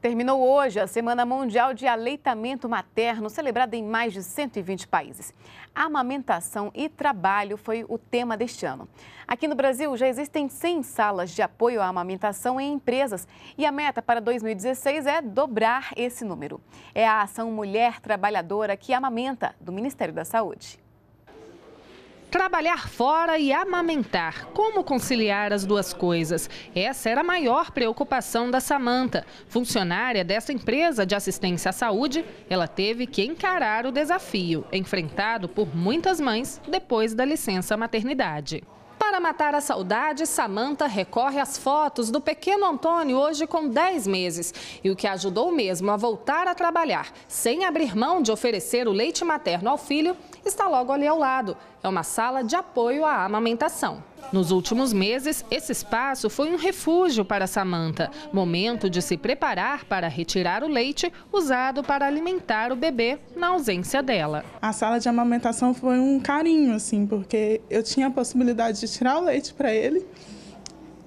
Terminou hoje a Semana Mundial de Aleitamento Materno, celebrada em mais de 120 países. Amamentação e trabalho foi o tema deste ano. Aqui no Brasil já existem 100 salas de apoio à amamentação em empresas e a meta para 2016 é dobrar esse número. É a ação Mulher Trabalhadora que amamenta do Ministério da Saúde. Trabalhar fora e amamentar. Como conciliar as duas coisas? Essa era a maior preocupação da Samanta. Funcionária dessa empresa de assistência à saúde, ela teve que encarar o desafio, enfrentado por muitas mães depois da licença maternidade. Para matar a saudade, Samanta recorre às fotos do pequeno Antônio hoje com 10 meses. E o que ajudou mesmo a voltar a trabalhar, sem abrir mão de oferecer o leite materno ao filho, está logo ali ao lado. É uma sala de apoio à amamentação. Nos últimos meses, esse espaço foi um refúgio para Samanta, momento de se preparar para retirar o leite usado para alimentar o bebê na ausência dela. A sala de amamentação foi um carinho, assim, porque eu tinha a possibilidade de tirar o leite para ele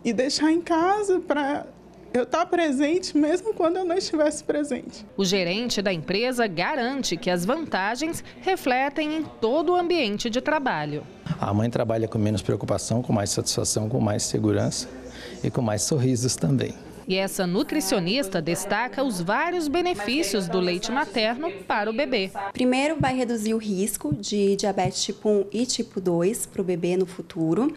e deixar em casa para eu estar presente mesmo quando eu não estivesse presente. O gerente da empresa garante que as vantagens refletem em todo o ambiente de trabalho. A mãe trabalha com menos preocupação, com mais satisfação, com mais segurança e com mais sorrisos também. E essa nutricionista destaca os vários benefícios do leite materno para o bebê. Primeiro, vai reduzir o risco de diabetes tipo 1 e tipo 2 para o bebê no futuro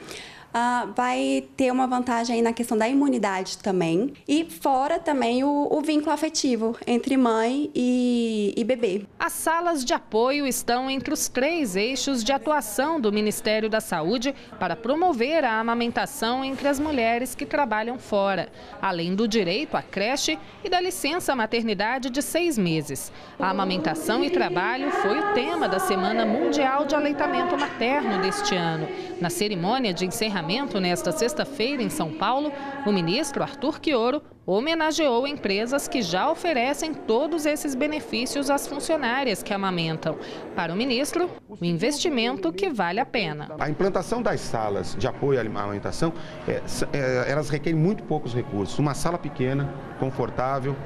uh, vai ter uma vantagem aí na questão da imunidade também. E fora também o, o vínculo afetivo entre mãe e, e bebê. As salas de apoio estão entre os três eixos de atuação do Ministério da Saúde para promover a amamentação entre as mulheres que trabalham fora, além do direito à creche e da licença maternidade de seis meses. A amamentação e trabalho foi o tema da Semana Mundial de Aleitamento Materno deste ano. Na cerimônia de encerramento, nesta sexta-feira em São Paulo, o ministro Arthur Quioro homenageou empresas que já oferecem todos esses benefícios às funcionárias que amamentam. Para o ministro, o investimento que vale a pena. A implantação das salas de apoio à amamentação, é, é, elas requerem muito poucos recursos. Uma sala pequena, confortável,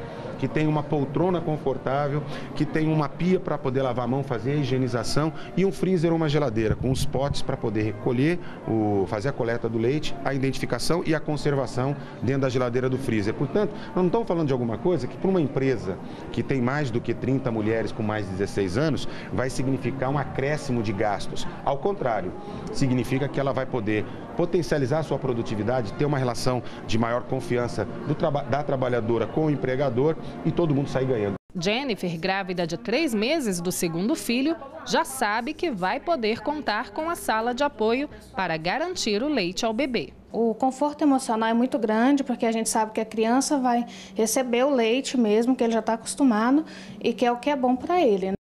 que tem uma poltrona confortável, que tem uma pia para poder lavar a mão, fazer a higienização e um freezer ou uma geladeira com os potes para poder recolher, o, fazer a coleta do leite, a identificação e a conservação dentro da geladeira do freezer. Portanto, nós não estamos falando de alguma coisa que para uma empresa que tem mais do que 30 mulheres com mais de 16 anos, vai significar um acréscimo de gastos. Ao contrário, significa que ela vai poder potencializar sua produtividade, ter uma relação de maior confiança do, da trabalhadora com o empregador e todo mundo sair ganhando. Jennifer, grávida de três meses do segundo filho, já sabe que vai poder contar com a sala de apoio para garantir o leite ao bebê. O conforto emocional é muito grande porque a gente sabe que a criança vai receber o leite mesmo, que ele já está acostumado e que é o que é bom para ele.